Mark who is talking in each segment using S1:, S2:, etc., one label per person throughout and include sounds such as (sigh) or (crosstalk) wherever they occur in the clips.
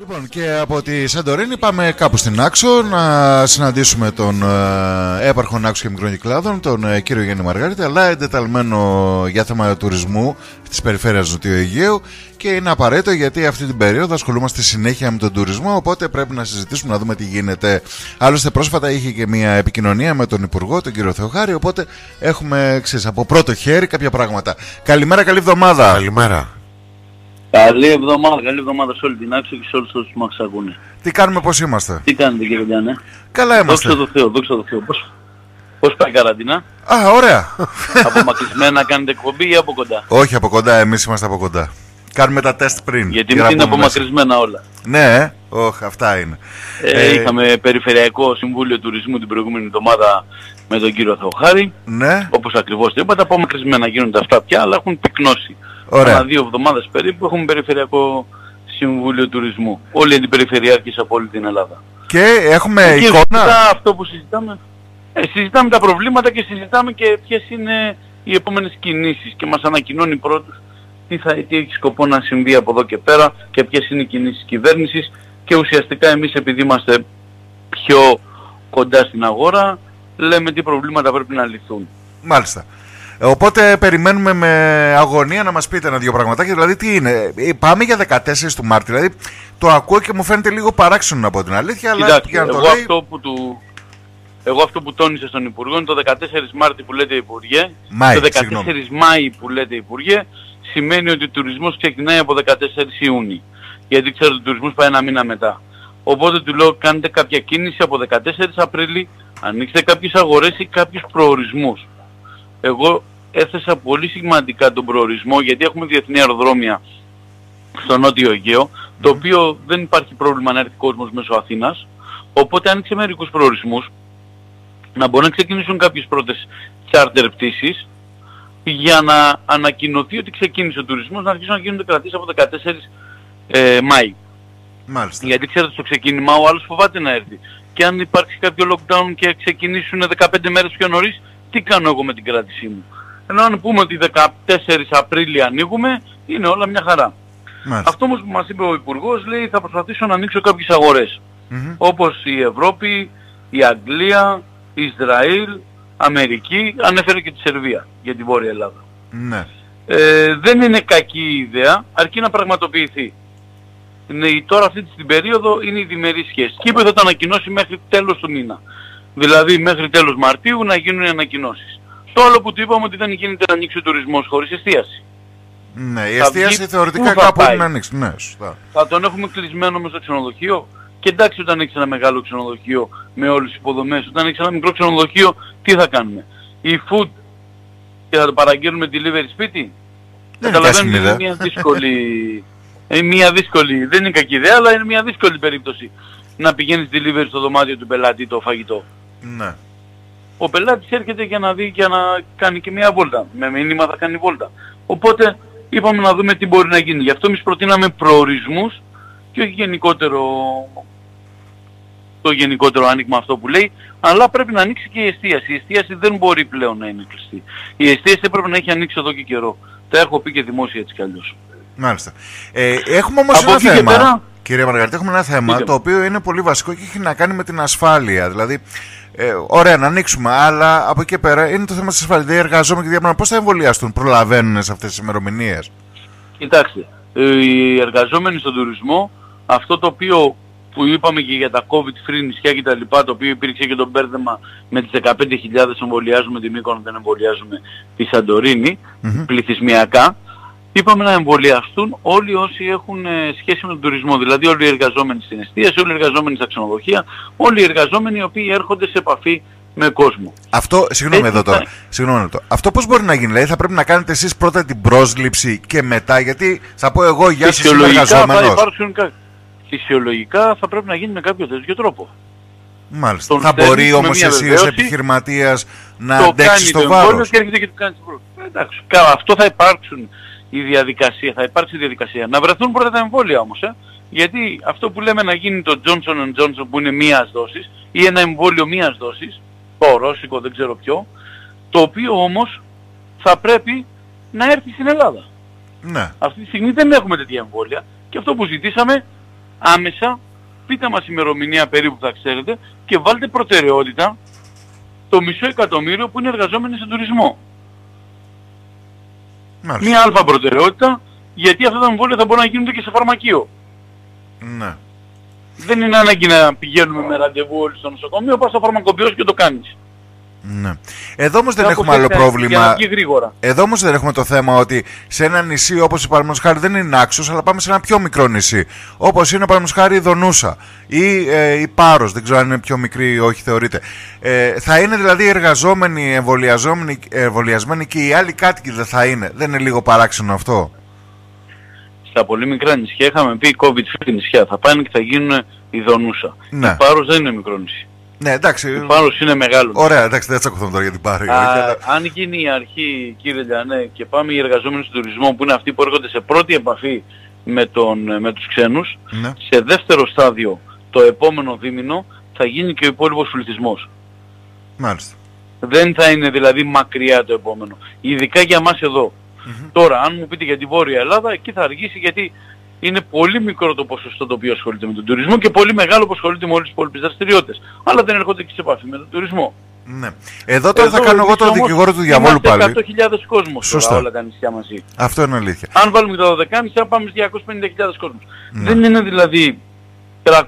S1: Λοιπόν και από τη Σαντορίνη πάμε κάπου στην Άξο να συναντήσουμε τον ε, έπαρχο Άξο και μικρών κυκλάδων, τον ε, κύριο Γιάννη Μαργαρίτη, αλλά εντεταλμένο για θέμα τουρισμού της περιφέρειας Νοτιού Αιγαίου και είναι απαραίτητο γιατί αυτή την περίοδο ασχολούμαστε συνέχεια με τον τουρισμό οπότε πρέπει να συζητήσουμε να δούμε τι γίνεται. Άλλωστε πρόσφατα είχε και μια επικοινωνία με τον Υπουργό, τον κύριο Θεοχάρη, οπότε έχουμε ξέρεις, από πρώτο χέρι κάποια πράγματα. Καλημέρα, καλή εβδομάδα.
S2: Καλημέρα.
S3: Καλή εβδομάδα, καλή εβδομάδα σε όλη την άξο και σε όλους όσους μας ακούνε.
S1: Τι κάνουμε, πώς είμαστε;
S3: Τι κάνετε κύριε Γιάννε;
S1: Καλά είμαστε.
S3: Δόξα τω Θεώ, δόξα τω Θεώ. Πώς, πώς πάει η καραντίνα;
S1: Α, ωραία.
S3: Απομακρυσμένα κάνετε εκπομπή ή από κοντά;
S1: Όχι από κοντά, εμείς είμαστε από κοντά. Κάνουμε τα τεστ πριν.
S3: Γιατί
S1: για
S3: μην
S1: να
S3: είναι
S1: μπούμε μέσα.
S3: απομακρυσμένα όλα.
S1: Ναι, ε. όχι, αυτά είναι.
S3: Ε,
S1: Ε,
S3: είχαμε Περιφερειακό Συμβούλιο Τουρισμού την προηγούμενη εβδομάδα με τον κύριο Θεοχάρη.
S1: Ναι,
S3: Όπως ακριβώς το είπατε, απομακρυσμένα γίνονται αυτά πια, αλλά έχουν πυκνώσει.
S1: Ωραία.
S3: Ανά δύο εβδομάδες περίπου έχουμε Περιφερειακό Συμβούλιο Τουρισμού. Όλοι οι αντιπεριφερειάρχες από όλη την Ελλάδα.
S1: και έχουμε
S3: Και
S1: Ε, εικόνα;
S3: φυσικά αυτό που συζητάμε, ε, συζητάμε τα προβλήματα και συζητάμε και ποιες είναι οι επόμενες κινήσεις και μας ανακοινώνει πρώτος τι, θα, τι έχει σκοπό να συμβεί από εδώ και πέρα και ποιες είναι οι κινήσεις της κυβέρνησης και ουσιαστικά εμείς επειδή είμαστε πιο κοντά στην αγορά λέμε τι προβλήματα πρέπει να λυθούν.
S1: Μάλιστα. Ε, Οπότε περιμένουμε με αγωνία να μας πείτε ένα-δυο πραγματάκια. Δηλαδή τι είναι, ε, πάμε για 14 του Μάρτη. Δηλαδή το ακούω και μου φαίνεται λίγο παράξενο από την αλήθεια, αλλά
S3: Κοιτάξτε,
S1: για να το
S3: εγώ
S1: λέει...
S3: αυτό που του... Εγώ αυτό που τόνισε στον Υπουργό είναι το 14 Μάρτη που λέτε Υπουργέ.
S1: Μάη,
S3: το 14
S1: συγγνώμη.
S3: Μάη που λέτε Υπουργέ σημαίνει ότι ο τουρισμός ξεκινάει από 14 Ιούνιου. Γιατί ξέρω ότι ο τουρισμός πάει ένα μήνα μετά. Οπότε του λέω κάντε κάποια κίνηση από 14 Απρίλη, ανοίξτε κάποιες αγορές ή κάποιους προορισμούς. Εγώ έθεσα πολύ σημαντικά τον προορισμό γιατί έχουμε διεθνή αεροδρόμια στο Νότιο Αιγαίο, το οποίο δεν υπάρχει πρόβλημα να έρθει κόσμος μέσω Αθήνας, οπότε άνοιξε μερικούς προορισμούς, να μπορούν να ξεκινήσουν κάποιες πρώτες charter πτήσεις, για να ανακοινωθεί ότι ξεκίνησε ο τουρισμός, να αρχίσουν να γίνονται κρατήσεις από 14 ε, Μάη.
S1: Μάλιστα.
S3: Γιατί ξέρετε στο ξεκίνημα ο άλλος φοβάται να έρθει. Και αν υπάρξει κάποιο lockdown και ξεκινήσουν 15 μέρες πιο νωρίς, τι κάνω εγώ με την κράτησή μου; Ενώ αν πούμε ότι 14 Απρίλη ανοίγουμε, είναι όλα μια χαρά.
S1: Μάλιστα.
S3: Αυτό όμως που μας είπε ο Υπουργός λέει θα προσπαθήσω να ανοίξω κάποιες αγορές.
S1: Μμμ.
S3: Όπως η Ευρώπη, η Αγγλία, η Ισραήλ, Αμερική, ανέφερε και τη Σερβία για την Βόρεια Ελλάδα.
S1: Ναι.
S3: Ε, δεν είναι κακή ιδέα, αρκεί να πραγματοποιηθεί. Είναι, η- τώρα αυτή την περίοδο είναι η διμερή σχέση. Και είπε θα το ανακοινώσει μέχρι τέλος του μήνα. Δηλαδή μέχρι τέλος Μαρτίου να γίνουν οι ανακοινώσεις. Το άλλο που του είπαμε ότι δεν γίνεται να ανοίξει ο τουρισμός χωρίς εστίαση.
S1: Ναι, η
S3: Θα
S1: εστίαση
S3: βγει-
S1: θεωρητικά
S3: πού θα
S1: κάπου
S3: πάει;
S1: είναι να ανοίξει. Ναι, σωστά.
S3: Θα τον έχουμε κλεισμένο μέσα στο ξενοδοχείο. Και εντάξει όταν έχεις ένα μεγάλο ξενοδοχείο με όλες τις υποδομές, όταν έχεις ένα μικρό ξενοδοχείο, τι θα κάνουμε; Η food και θα το παραγγείλουμε delivery σπίτι;
S1: Δεν είναι
S3: Καταλαβαίνετε
S1: κάσιμη
S3: είναι
S1: ιδέα.
S3: μια δύσκολη... (laughs) είναι μια δύσκολη, δεν είναι κακή ιδέα, αλλά είναι μια δύσκολη περίπτωση να πηγαίνεις delivery στο δωμάτιο του πελάτη το φαγητό.
S1: Ναι.
S3: Ο πελάτης έρχεται για να δει και να κάνει και μια βόλτα. Με μήνυμα θα κάνει βόλτα. Οπότε είπαμε να δούμε τι μπορεί να γίνει. Γι' αυτό εμείς προτείναμε προορισμούς και όχι γενικότερο το γενικότερο άνοιγμα αυτό που λέει, αλλά πρέπει να ανοίξει και η εστίαση. Η εστίαση δεν μπορεί πλέον να είναι κλειστή. Η εστίαση έπρεπε να έχει ανοίξει εδώ και καιρό. Τα έχω πει και δημόσια έτσι κι αλλιώς.
S1: Μάλιστα. Ε, έχουμε όμως
S3: Από
S1: ένα
S3: εκεί και
S1: θέμα,
S3: πέρα-
S1: κύριε Μαργαρίτη, έχουμε ένα θέμα
S3: Πείτε
S1: το
S3: μου.
S1: οποίο είναι πολύ βασικό και έχει να κάνει με την ασφάλεια. Δηλαδή, ε, ωραία να ανοίξουμε, αλλά από εκεί και πέρα είναι το θέμα της ασφάλειας. Δηλαδή, οι εργαζόμενοι και διάφορα πώς θα εμβολιαστούν, προλαβαίνουν σε αυτές τις ημερομηνίες;
S3: Κοιτάξτε, ε, οι εργαζόμενοι στον τουρισμό, αυτό το οποίο που είπαμε και για τα COVID-free νησιά και τα λοιπά, το οποίο υπήρξε και το μπέρδεμα με τις 15.000 εμβολιάζουμε την Μύκονο, δεν εμβολιάζουμε τη Σαντορίνη,
S1: Μμμ.
S3: πληθυσμιακά, είπαμε να εμβολιαστούν όλοι όσοι έχουν ε, σχέση με τον τουρισμό. Δηλαδή όλοι οι εργαζόμενοι στην εστίαση, όλοι οι εργαζόμενοι στα ξενοδοχεία, όλοι οι εργαζόμενοι οι οποίοι έρχονται σε επαφή με κόσμο.
S1: Αυτό, συγγνώμη
S3: Έτσι
S1: εδώ τώρα.
S3: θα-
S1: Συγγνώμη εδώ. Αυτό πώς μπορεί να γίνει, δηλαδή θα πρέπει να κάνετε εσείς πρώτα την πρόσληψη και μετά, γιατί θα πω εγώ γεια σας είμαι
S3: Φυσιολογικά θα
S1: εργαζόμενος.
S3: υπάρξουν κα... Φυσιολογικά θα πρέπει να γίνει με κάποιο τέτοιο τρόπο.
S1: Μάλιστα.
S3: τον
S1: Θα
S3: στέλνεις
S1: μπορεί
S3: με
S1: όμως
S3: μια
S1: εσύ ως
S3: βεβαίωση,
S1: επιχειρηματίας να
S3: το
S1: αντέξεις
S3: κάνει
S1: το
S3: το εμβόλιο
S1: βάρος.
S3: και έρχεται και του κάνει την πρόκληση. Εντάξει, κα- αυτό θα υπάρξουν η διαδικασία, θα υπάρξει η διαδικασία. Να βρεθούν πρώτα τα εμβόλια όμως, ε. Γιατί αυτό που λέμε να γίνει το Johnson Johnson που είναι μίας δόσης ή ένα εμβόλιο μίας δόσης, το ρώσικο δεν ξέρω ποιο, το οποίο όμως θα πρέπει να έρθει στην Ελλάδα.
S1: Ναι.
S3: Αυτή τη στιγμή δεν έχουμε τέτοια εμβόλια και αυτό που ζητήσαμε άμεσα πείτε μας ημερομηνία περίπου που θα ξέρετε και βάλτε προτεραιότητα το μισό εκατομμύριο που είναι εργαζόμενοι στον τουρισμό.
S1: Μάλιστα.
S3: Μία αλφα προτεραιότητα γιατί αυτά τα εμβόλια θα μπορούν να γίνονται και σε φαρμακείο.
S1: Ναι.
S3: Δεν είναι ανάγκη να πηγαίνουμε με ραντεβού όλοι στο νοσοκομείο, πας στο φαρμακοποιός και το κάνεις.
S1: Ναι. Εδώ όμως δεν
S3: Να
S1: έχουμε άλλο
S3: αποφεύγει Για
S1: πρόβλημα.
S3: να βγει γρήγορα.
S1: Εδώ όμως δεν έχουμε το θέμα ότι σε ένα νησί όπως η Παραδείγματος χάρη δεν είναι Νάξο, αλλά πάμε σε ένα πιο μικρό νησί. Όπως είναι Παραδείγματος χάρη η Δονούσα ή ε, η Πάρος, δεν ξέρω αν είναι πιο μικρή ή όχι θεωρείται. Ε, θα είναι δηλαδή οι εργαζόμενοι, εμβολιαζόμενοι, εμβολιασμένοι και οι άλλοι κάτοικοι δεν θα είναι. Δεν είναι λίγο παράξενο αυτό;
S3: Στα πολύ μικρά νησιά είχαμε πει COVID-free νησιά. Θα πάνε και θα γίνουν η Δονούσα.
S1: Ναι.
S3: Η Πάρος δεν είναι μικρό νησί.
S1: Ναι, εντάξει.
S3: Η Πάρος είναι μεγάλος νησί.
S1: Ωραία, εντάξει, δεν θα τσακωθούμε τώρα για την Πάρο.
S3: Α,
S1: αλλά-
S3: αν γίνει η αρχή, κύριε Λιανέ, και πάμε οι εργαζόμενοι στον τουρισμό που είναι αυτοί που έρχονται σε πρώτη επαφή με, τον, με τους ξένους,
S1: Ναι.
S3: σε δεύτερο στάδιο το επόμενο δίμηνο θα γίνει και ο υπόλοιπος πληθυσμός.
S1: Μάλιστα.
S3: Δεν θα είναι δηλαδή μακριά το επόμενο. Ειδικά για μας εδώ. Τώρα, αν μου πείτε για τη Βόρεια Ελλάδα, εκεί θα αργήσει γιατί είναι πολύ μικρό το ποσοστό το οποίο ασχολείται με τον τουρισμό και πολύ μεγάλο που ασχολείται με όλες τις υπόλοιπες δραστηριότητες. Αλλά δεν έρχονται και σε επαφή με τον τουρισμό.
S1: Ναι. Εδώ τώρα θα
S3: Εδώ
S1: κάνω εγώ
S3: εμείς
S1: τον
S3: όμως
S1: δικηγόρο του διαβόλου
S3: είμαστε
S1: πάλι.
S3: 100.000 κόσμος
S1: Σωστά.
S3: τώρα όλα τα νησιά μαζί.
S1: Αυτό είναι αλήθεια.
S3: Αν βάλουμε και τα 12.500 θα πάμε στους 250.000 κόσμους.
S1: Ναι.
S3: Δεν είναι δηλαδή 300.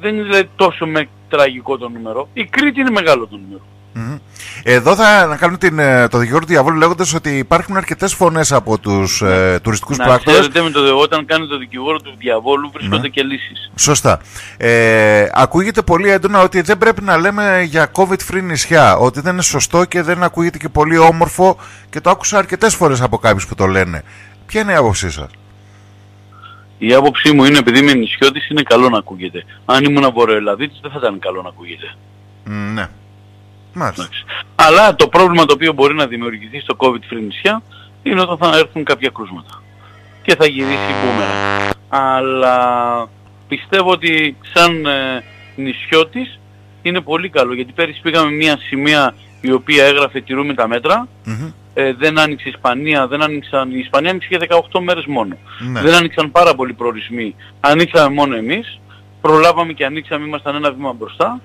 S3: Δεν είναι δηλαδή τόσο με τραγικό το νούμερο. Η Κρήτη είναι μεγάλο το νούμερο.
S1: Μμμ. Εδώ θα να κάνουμε την, ε, το δικηγόρο του διαβόλου λέγοντας ότι υπάρχουν αρκετές φωνές από τους ε, τουριστικούς
S3: Να
S1: πράκτορες.
S3: ξέρετε με το, όταν κάνει το δικηγόρο του διαβόλου βρίσκονται
S1: Ναι.
S3: και λύσεις.
S1: Σωστά. Ε, ακούγεται πολύ έντονα ότι δεν πρέπει να λέμε για COVID-free νησιά. Ότι δεν είναι σωστό και δεν ακούγεται και πολύ όμορφο και το άκουσα αρκετές φορές από κάποιους που το λένε. Ποια είναι η άποψή σας;
S3: Η άποψή μου είναι επειδή είμαι νησιώτης είναι καλό να ακούγεται. Αν ήμουν βορειοελλαδίτης δεν θα ήταν καλό να ακούγεται.
S1: Ναι. Μάλιστα.
S3: Εντάξει. Αλλά το πρόβλημα το οποίο μπορεί να δημιουργηθεί στο COVID-free νησιά είναι όταν θα έρθουν κάποια κρούσματα. Και θα γυρίσει η μπούμερα. Αλλά πιστεύω ότι σαν ε, νησιώτης είναι πολύ καλό γιατί πέρυσι πήγαμε μια σημεία η οποία έγραφε τηρούμε τα μέτρα
S1: Μμμ.
S3: ε, δεν άνοιξε η Ισπανία, δεν άνοιξαν, η Ισπανία άνοιξε για 18 μέρες μόνο.
S1: Ναι.
S3: Δεν άνοιξαν πάρα πολλοί προορισμοί. Ανοίξαμε μόνο εμείς, προλάβαμε και ανοίξαμε, ήμασταν ένα βήμα μπροστά.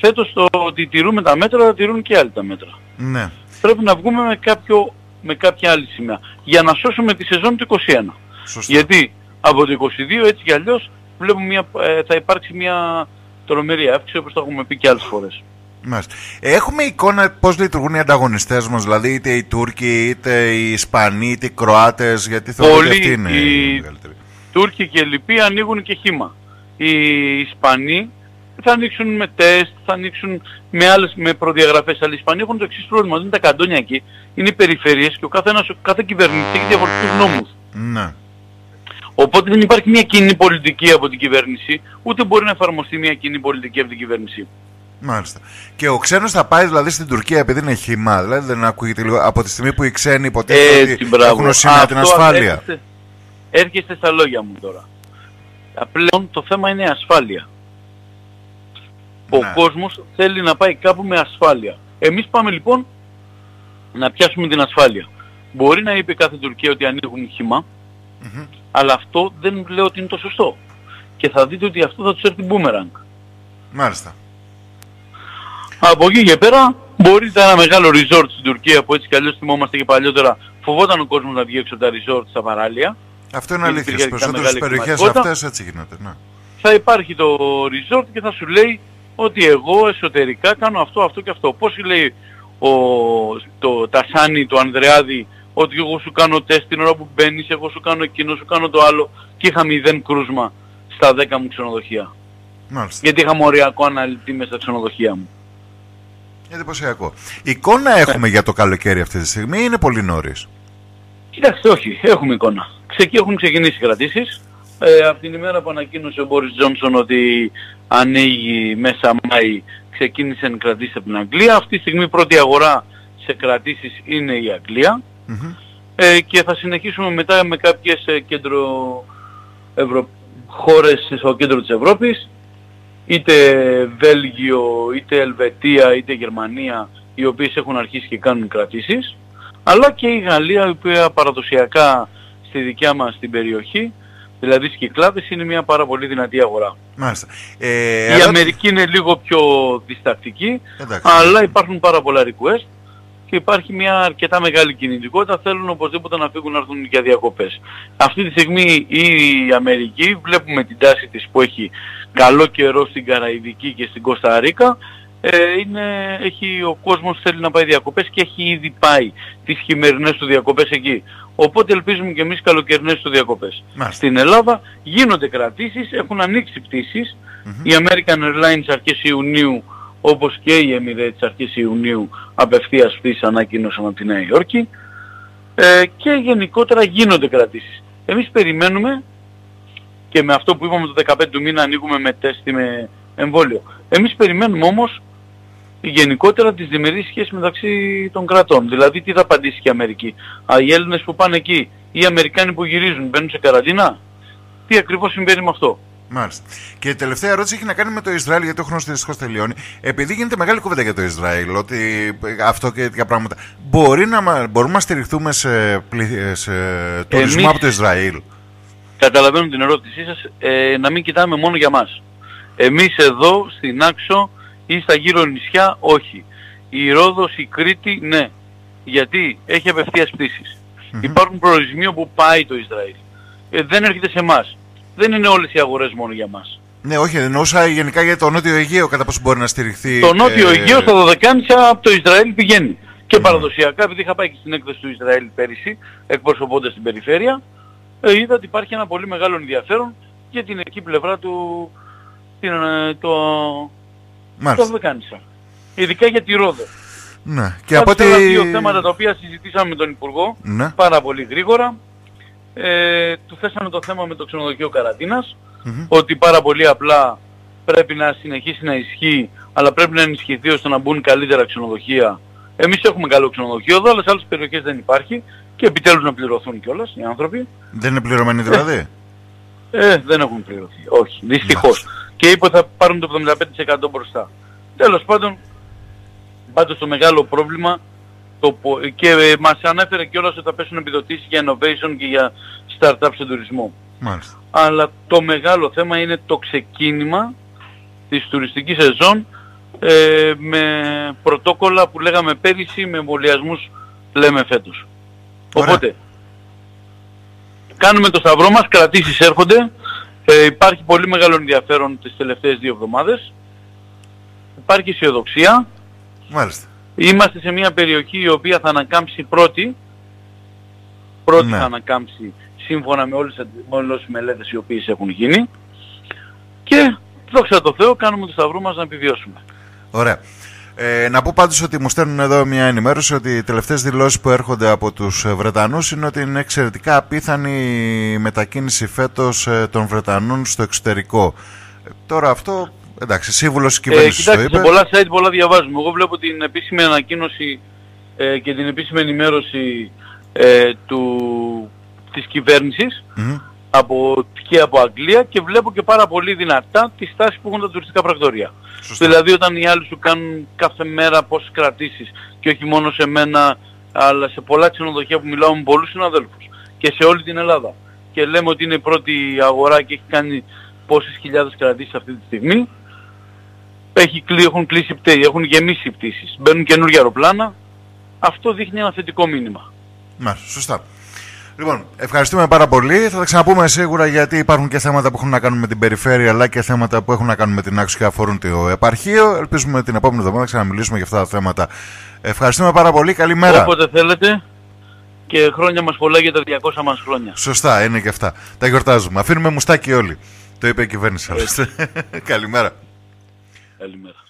S3: Φέτος το ότι τηρούμε τα μέτρα, θα τηρούν και άλλοι τα μέτρα.
S1: ναι.
S3: Πρέπει να βγούμε με, κάποιο, με κάποια άλλη σημαία. Για να σώσουμε τη σεζόν του 21.
S1: Σωστά.
S3: Γιατί από το 22 έτσι κι αλλιώς βλέπουμε μια, ε, θα υπάρξει μια τρομερή αύξηση όπως το έχουμε πει και άλλες φορές.
S1: Μάλιστα. Έχουμε εικόνα πώς λειτουργούν οι ανταγωνιστές μας, δηλαδή είτε οι Τούρκοι, είτε οι Ισπανοί, είτε οι Κροάτες, γιατί θεωρώ ότι
S3: Πολλοί
S1: αυτή είναι η
S3: οι-
S1: μεγαλύτερη.
S3: Τούρκοι και λοιποί ανοίγουν και χήμα. Οι Ισπανοί θα ανοίξουν με τεστ, θα ανοίξουν με άλλες με προδιαγραφές. Αλλά οι Ισπανοί έχουν το εξής πρόβλημα. ότι Είναι τα καντόνια εκεί, είναι οι περιφέρειες και ο κάθε, ένας, ο κάθε κυβέρνηση έχει διαφορετικούς νόμους.
S1: Ναι.
S3: Οπότε δεν υπάρχει μια κοινή πολιτική από την κυβέρνηση, ούτε μπορεί να εφαρμοστεί μια κοινή πολιτική από την κυβέρνηση.
S1: Μάλιστα. Και ο ξένος θα πάει δηλαδή στην Τουρκία επειδή είναι χυμά. Δηλαδή δεν ακούγεται λίγο από τη στιγμή που οι ξένοι υποτίθεται
S3: Έτσι,
S1: ότι
S3: μπράβο.
S1: έχουν ως σημαία την
S3: Αυτό
S1: ασφάλεια.
S3: Έρχεστε, έρχεστε στα λόγια μου τώρα. Πλέον το θέμα είναι η ασφάλεια. Ο
S1: Ναι.
S3: κόσμος θέλει να πάει κάπου με ασφάλεια. Εμείς πάμε λοιπόν να πιάσουμε την ασφάλεια. Μπορεί να είπε κάθε Τουρκία ότι ανοίγουν χυμά,
S1: Μμμ.
S3: αλλά αυτό δεν λέω ότι είναι το σωστό. Και θα δείτε ότι αυτό θα τους έρθει μπούμεραγκ.
S1: Μάλιστα.
S3: Από εκεί και πέρα μπορείτε ένα μεγάλο resort στην Τουρκία που έτσι κι αλλιώς θυμόμαστε και παλιότερα φοβόταν ο κόσμος να βγει έξω από τα resort στα παράλια.
S1: Αυτό είναι
S3: Γιατί
S1: αλήθεια.
S3: υπήρχε
S1: Στις
S3: αρκετά
S1: περισσότερες
S3: μεγάλη
S1: περιοχές
S3: κλιματικότητα.
S1: αυτές έτσι γίνεται. Ναι.
S3: θα υπάρχει το resort και θα σου λέει ότι εγώ εσωτερικά κάνω αυτό, αυτό και αυτό. Πώς λέει ο, το Τασάνι του Ανδρεάδη ότι εγώ σου κάνω τεστ την ώρα που μπαίνεις, εγώ σου κάνω εκείνο, σου κάνω το άλλο και είχα μηδέν κρούσμα στα 10 μου ξενοδοχεία.
S1: Μάλιστα.
S3: Γιατί είχα οριακό αναλυτή μέσα στα ξενοδοχεία μου.
S1: Εντυπωσιακό. Εικόνα έχουμε για το καλοκαίρι αυτή τη στιγμή ή είναι πολύ νωρίς;
S3: Κοιτάξτε, όχι, έχουμε εικόνα. Ξεκι, έχουν ξεκινήσει οι κρατήσεις. Ε, από την ημέρα που ανακοίνωσε ο Μπόρις Τζόνσον ότι ανοίγει μέσα Μάη, ξεκίνησαν κρατήσεις από την Αγγλία. Αυτή τη στιγμή η πρώτη αγορά σε κρατήσεις είναι η Αγγλία. Ε, και θα συνεχίσουμε μετά με κάποιες ε, κέντρο Ευρω... χώρες στο κέντρο της Ευρώπης, είτε Βέλγιο, είτε Ελβετία, είτε Γερμανία, οι οποίες έχουν αρχίσει και κάνουν κρατήσεις, αλλά και η Γαλλία, η οποία παραδοσιακά στη δικιά μας την περιοχή Δηλαδή στις Κυκλάδες είναι μια πάρα πολύ δυνατή αγορά.
S1: Μάλιστα.
S3: Ε, η ερώτηση... Αμερική είναι λίγο πιο διστακτική, Εντάξει. αλλά υπάρχουν πάρα πολλά request και υπάρχει μια αρκετά μεγάλη κινητικότητα. Θέλουν οπωσδήποτε να φύγουν να έρθουν για διακοπές. Αυτή τη στιγμή η Αμερική βλέπουμε την τάση της που έχει καλό καιρό στην Καραϊβική και στην Κωνσταντίνα ε, είναι, έχει, ο κόσμος θέλει να πάει διακοπές και έχει ήδη πάει τις χειμερινές του διακοπές εκεί. Οπότε ελπίζουμε και εμείς καλοκαιρινές του διακοπές. Στην Ελλάδα γίνονται κρατήσεις, έχουν ανοίξει πτήσεις. Η American Airlines αρχές Ιουνίου όπως και η Emirates αρχές Ιουνίου απευθείας πτήσεις ανακοίνωσαν από τη Νέα Υόρκη ε, και γενικότερα γίνονται κρατήσεις. Εμείς περιμένουμε και με αυτό που είπαμε το 15 του μήνα ανοίγουμε με τεστ με εμβόλιο. Εμείς περιμένουμε όμως γενικότερα τις διμερείς σχέσεις μεταξύ των κρατών. Δηλαδή τι θα απαντήσει και η Αμερική; Α, οι Έλληνες που πάνε εκεί, οι Αμερικάνοι που γυρίζουν, μπαίνουν σε καραντίνα; Τι ακριβώς συμβαίνει με αυτό;
S1: Μάλιστα. Και η τελευταία ερώτηση έχει να κάνει με το Ισραήλ, γιατί ο χρόνος δυστυχώ τελειώνει. Επειδή γίνεται μεγάλη κουβέντα για το Ισραήλ, ότι αυτό και τέτοια πράγματα. Μπορεί να, μπορούμε να στηριχθούμε σε, σε τουρισμό Εμείς, από το Ισραήλ;
S3: Καταλαβαίνω την ερώτησή σας. Ε, να μην κοιτάμε μόνο για μας. Εμείς εδώ στην Άξο ή στα γύρω νησιά όχι. Η Ρόδος, η Κρήτη ναι. Γιατί έχει απευθείας πτήσεις. Mm-hmm. Υπάρχουν προορισμοί όπου πάει το Ισραήλ. Ε, δεν έρχεται σε εμάς. Δεν είναι όλες οι αγορές μόνο για μας.
S1: Ναι, όχι, εννοούσα γενικά για το Νότιο Αιγαίο κατά πόσο μπορεί να στηριχθεί.
S3: Το Νότιο ε... Αιγαίο στα Δωδεκάνησα από το Ισραήλ πηγαίνει. Και mm. παραδοσιακά, επειδή είχα πάει και στην έκθεση του Ισραήλ πέρυσι, εκπροσωπώντας την περιφέρεια, ε, είδα ότι υπάρχει ένα πολύ μεγάλο ενδιαφέρον για την εκεί πλευρά του, την, ε, το, Μάλιστα. Το Βεκάνησα. Ειδικά για τη Ρόδο.
S1: Ναι.
S3: Και από ότι... δύο θέματα τα οποία συζητήσαμε με τον Υπουργό ναι. πάρα πολύ γρήγορα. Ε, του θέσαμε το θέμα με το ξενοδοχείο Καραντίνας, mm-hmm. ότι πάρα πολύ απλά πρέπει να συνεχίσει να ισχύει, αλλά πρέπει να ενισχυθεί ώστε να μπουν καλύτερα ξενοδοχεία. Εμείς έχουμε καλό ξενοδοχείο εδώ, αλλά σε άλλες περιοχές δεν υπάρχει και επιτέλους να πληρωθούν κιόλας οι άνθρωποι.
S1: Δεν είναι πληρωμένοι δηλαδή;
S3: Ε, ε δεν έχουν πληρωθεί. Όχι, δυστυχώς και είπε ότι θα πάρουν το 75% μπροστά. Τέλος πάντων, πάντως το μεγάλο πρόβλημα το, και ε, μας ανέφερε κιόλας ότι θα πέσουν επιδοτήσεις για innovation και για startup σε τουρισμό.
S1: Μάλιστα.
S3: Αλλά το μεγάλο θέμα είναι το ξεκίνημα της τουριστικής σεζόν ε, με πρωτόκολλα που λέγαμε πέρυσι με εμβολιασμούς λέμε φέτος. Οπότε, κάνουμε το σταυρό μας, κρατήσεις έρχονται, ε, υπάρχει πολύ μεγάλο ενδιαφέρον τις τελευταίες δύο εβδομάδες. Υπάρχει αισιοδοξία.
S1: Μάλιστα.
S3: Είμαστε σε μια περιοχή η οποία θα ανακάμψει πρώτη. Πρώτη ναι. θα ανακάμψει σύμφωνα με όλες, όλες τις μελέτες οι οποίες έχουν γίνει. Και δόξα τω Θεώ κάνουμε το σταυρό μας να επιβιώσουμε.
S1: Ωραία. Ε, να πω πάντως ότι μου στέλνουν εδώ μια ενημέρωση ότι οι τελευταίες δηλώσεις που έρχονται από τους Βρετανούς είναι ότι είναι εξαιρετικά απίθανη η μετακίνηση φέτος ε, των Βρετανών στο εξωτερικό. Ε, τώρα αυτό, εντάξει, σύμβουλος της κυβέρνησης
S3: ε, το είπε. σε πολλά site πολλά διαβάζουμε. Εγώ βλέπω την επίσημη ανακοίνωση ε, και την επίσημη ενημέρωση ε, του, της κυβέρνησης από, και από Αγγλία και βλέπω και πάρα πολύ δυνατά τη στάση που έχουν τα τουριστικά πρακτορία. Δηλαδή όταν οι άλλοι σου κάνουν κάθε μέρα πόσες κρατήσεις και όχι μόνο σε μένα αλλά σε πολλά ξενοδοχεία που μιλάω με πολλούς συναδέλφους και σε όλη την Ελλάδα και λέμε ότι είναι η πρώτη αγορά και έχει κάνει πόσες χιλιάδες κρατήσεις αυτή τη στιγμή έχει, έχουν κλείσει πτήσεις, έχουν γεμίσει πτήσεις, μπαίνουν καινούργια αεροπλάνα αυτό δείχνει ένα θετικό μήνυμα.
S1: Μάλιστα, σωστά. Λοιπόν, ευχαριστούμε πάρα πολύ. Θα τα ξαναπούμε σίγουρα γιατί υπάρχουν και θέματα που έχουν να κάνουν με την περιφέρεια αλλά και θέματα που έχουν να κάνουν με την άξιο και αφορούν το επαρχείο. Ελπίζουμε την επόμενη εβδομάδα να ξαναμιλήσουμε για αυτά τα θέματα. Ευχαριστούμε πάρα πολύ. Καλημέρα.
S3: Όποτε θέλετε και χρόνια μας πολλά για τα 200 μας χρόνια.
S1: Σωστά, είναι και αυτά. Τα γιορτάζουμε. Αφήνουμε μουστάκι όλοι. Το είπε η κυβέρνηση. (laughs) Καλημέρα.
S3: Καλημέρα.